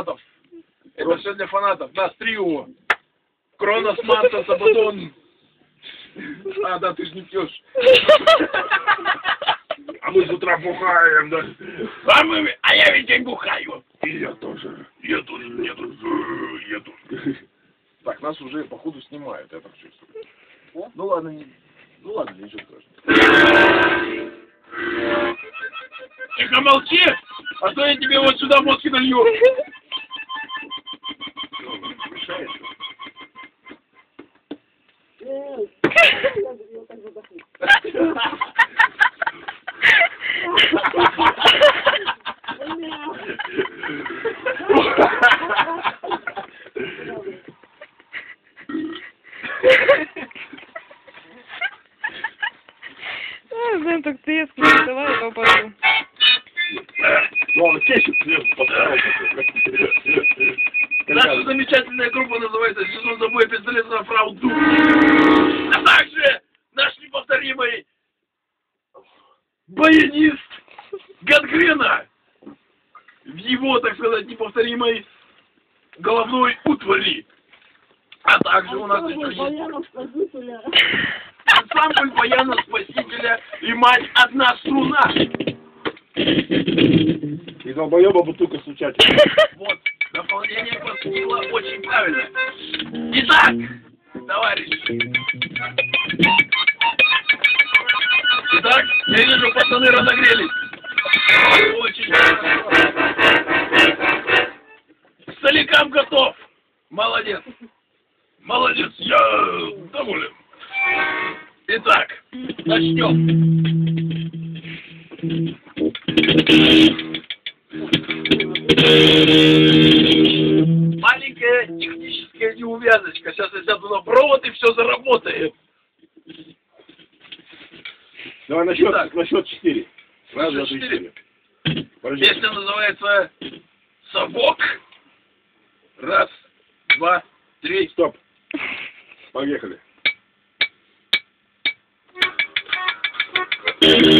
фанатов. Это все для фанатов. Да, Стрио. Кронос, Манта, Сабатон. А, да, ты же не пьешь. А мы с утра бухаем, да? А, мы, а я ведь день бухаю. И я тоже. Я тоже, я тоже, я тоже. Так, нас уже, походу, снимают, я так чувствую. Ну ладно, не... ну ладно, ничего страшного. Тихо молчи, а то я тебе вот сюда водки налью. Блин, так трескает, давай я упаду. Ладно, кесик сверху поставил. Наша замечательная группа называется «Сезон забоя пистолета Фрау Ду». А также наш неповторимый баянист Гангрена в его, так сказать, неповторимой головной утвари. А также у нас еще есть ансамбль баяна спасителя и мать одна струна. И долбоеба бутылка случатель. Вот, наполнение поступило очень правильно. Итак, товарищи. Итак, я вижу, пацаны разогрелись. Очень хорошо. Соликам готов. Молодец. Молодец, я доволен. Итак, начнем. Маленькая техническая неувязочка. Сейчас я сяду на провод и все заработает. Давай на счет, Итак. на счет четыре. Раз, два, три, четыре. Песня называется «Совок». Раз, два, три. Стоп. Поехали. Маленькая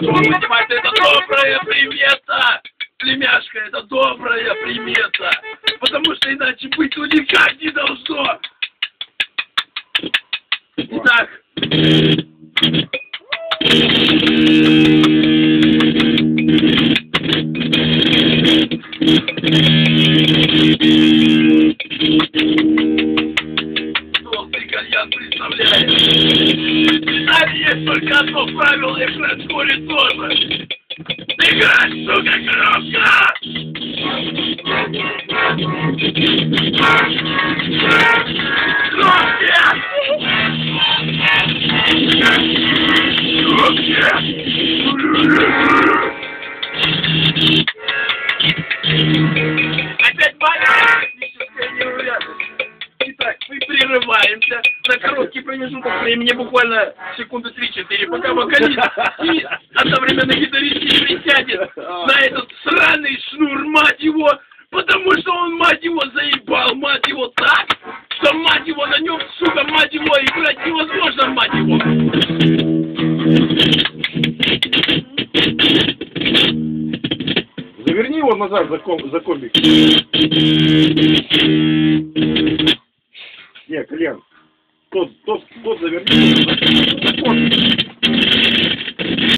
Должен понимать, это добрая примета! Племяшка, это добрая примета! Потому что иначе быть ну никак не должно! Итак, толстый кальян представляет. Там есть только одно правило, и Фрэдскоре тоже. Играть, сука, громко! Громче! Опять прерываемся на короткий промежуток времени, буквально секунды 3-4, пока вокалист и одновременно гитарист не присядет на этот сраный шнур, мать его, потому что он, мать его, заебал, мать его, так, что, мать его, на нем, сука, мать его, играть невозможно, мать его. Заверни его назад за, ком, за комбик. Тот, тот, тот завернул.